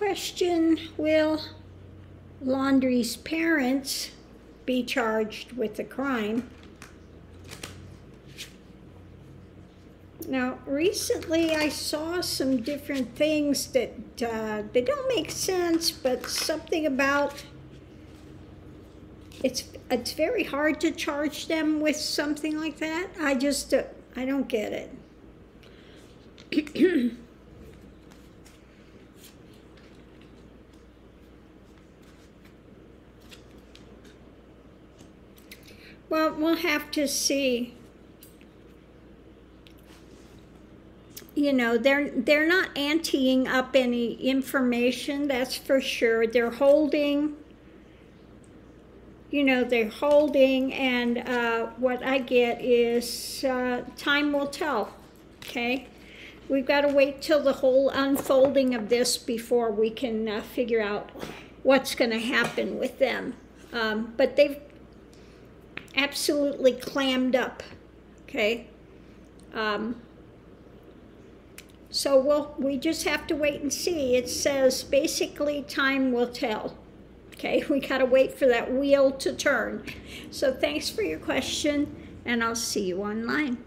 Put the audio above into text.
question, will Laundrie's parents be charged with the crime? Now, recently I saw some different things that uh, they don't make sense, but something about it's it's very hard to charge them with something like that. I just uh, I don't get it. well, we'll have to see. You know, they're they're not anteing up any information, that's for sure. They're holding you know, they're holding, and uh, what I get is uh, time will tell, okay? We've got to wait till the whole unfolding of this before we can uh, figure out what's going to happen with them. Um, but they've absolutely clammed up, okay? Um, so we'll, we just have to wait and see. It says basically time will tell. Okay, we got to wait for that wheel to turn. So thanks for your question, and I'll see you online.